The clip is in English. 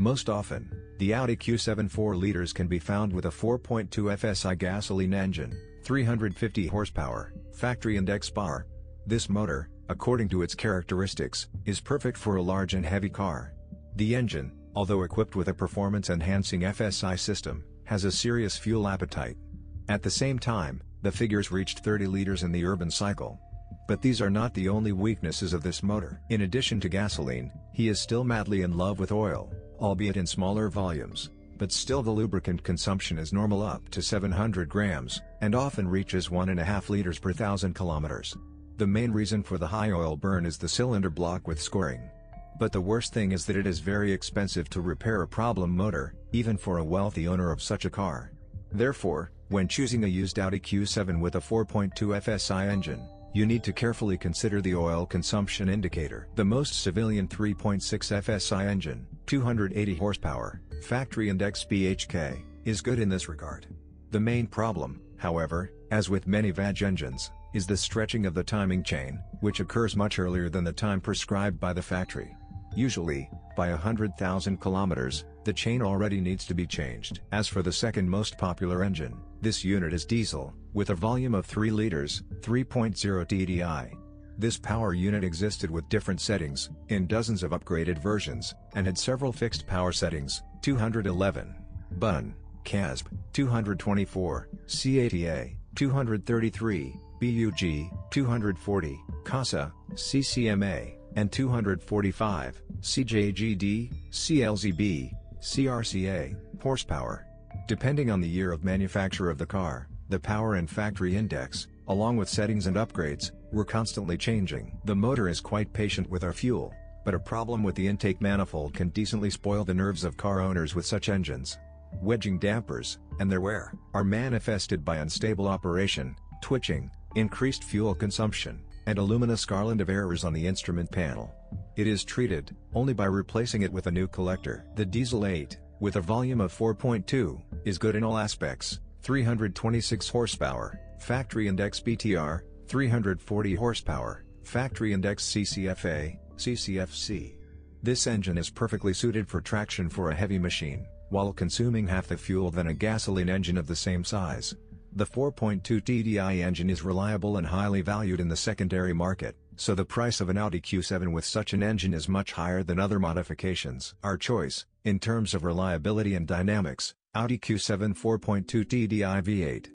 Most often, the Audi Q7 4 liters can be found with a 4.2 FSI gasoline engine, 350 horsepower, factory index BAR. This motor, according to its characteristics, is perfect for a large and heavy car. The engine, although equipped with a performance-enhancing FSI system, has a serious fuel appetite. At the same time, the figures reached 30 liters in the urban cycle. But these are not the only weaknesses of this motor. In addition to gasoline, he is still madly in love with oil, albeit in smaller volumes, but still the lubricant consumption is normal up to 700 grams, and often reaches 1.5 liters per thousand kilometers. The main reason for the high oil burn is the cylinder block with scoring. But the worst thing is that it is very expensive to repair a problem motor, even for a wealthy owner of such a car. Therefore, when choosing a used Audi Q7 with a 4.2 FSI engine, you need to carefully consider the oil consumption indicator. The most civilian 3.6 FSI engine, 280 horsepower, factory index BHK, is good in this regard. The main problem, however, as with many VAG engines, is the stretching of the timing chain, which occurs much earlier than the time prescribed by the factory. Usually, by 100,000 kilometers, the chain already needs to be changed. As for the second most popular engine, this unit is diesel, with a volume of 3 liters, 3.0 TDI. This power unit existed with different settings, in dozens of upgraded versions, and had several fixed power settings, 211, BUN, CASP, 224, CATA, 233, BUG, 240, CASA, CCMA, and 245, CJGD, CLZB, CRCA, horsepower. Depending on the year of manufacture of the car, the power and factory index, along with settings and upgrades, were constantly changing. The motor is quite patient with our fuel, but a problem with the intake manifold can decently spoil the nerves of car owners with such engines. Wedging dampers, and their wear, are manifested by unstable operation, twitching, increased fuel consumption, and a luminous garland of errors on the instrument panel. It is treated, only by replacing it with a new collector. The Diesel 8, with a volume of 4.2, is good in all aspects, 326 horsepower, factory index BTR, 340 horsepower, factory index CCFA, CCFC. This engine is perfectly suited for traction for a heavy machine while consuming half the fuel than a gasoline engine of the same size. The 4.2 TDI engine is reliable and highly valued in the secondary market, so the price of an Audi Q7 with such an engine is much higher than other modifications. Our choice, in terms of reliability and dynamics, Audi Q7 4.2 TDI V8.